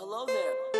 hello there.